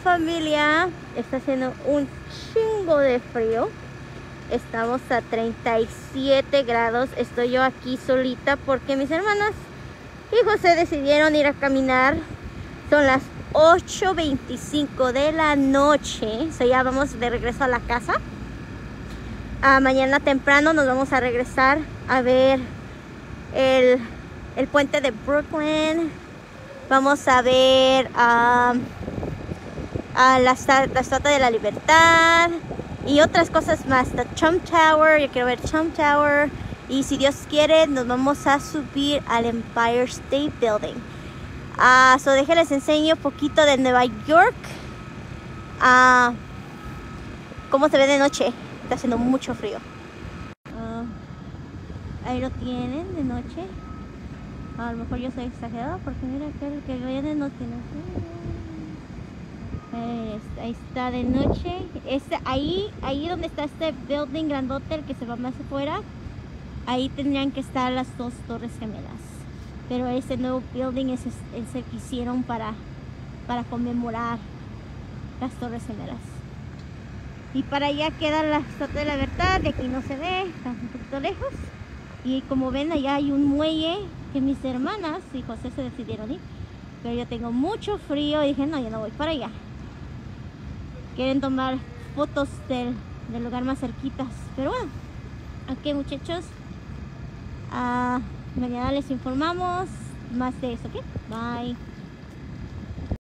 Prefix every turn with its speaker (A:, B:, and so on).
A: familia, está haciendo un chingo de frío. Estamos a 37 grados. Estoy yo aquí solita porque mis hermanas y José decidieron ir a caminar. Son las 8.25 de la noche. So ya vamos de regreso a la casa. Ah, mañana temprano nos vamos a regresar a ver el, el puente de Brooklyn. Vamos a ver ah, a la, la Estatua de la Libertad y otras cosas más. The Trump Tower, yo quiero ver Trump Tower. Y si Dios quiere, nos vamos a subir al Empire State Building. Uh, so déjenles enseño un poquito de Nueva York. Uh, cómo se ve de noche. Está haciendo mucho frío. Uh, ahí lo tienen de noche. A lo mejor yo soy exagerada porque mira que el que viene no tiene ahí está de noche. Este, ahí, ahí donde está este building grandote, el que se va más afuera, ahí tendrían que estar las dos torres gemelas. Pero ese nuevo building es, el que hicieron para, para conmemorar las torres gemelas. Y para allá queda la Estatua de la Libertad, de aquí no se ve, está un poquito lejos. Y como ven, allá hay un muelle que mis hermanas y José se decidieron ir. Pero yo tengo mucho frío y dije, no, yo no voy para allá quieren tomar fotos del, lugar más cerquitas. Pero bueno, ok muchachos, uh, mañana les informamos más de eso, ¿ok? Bye.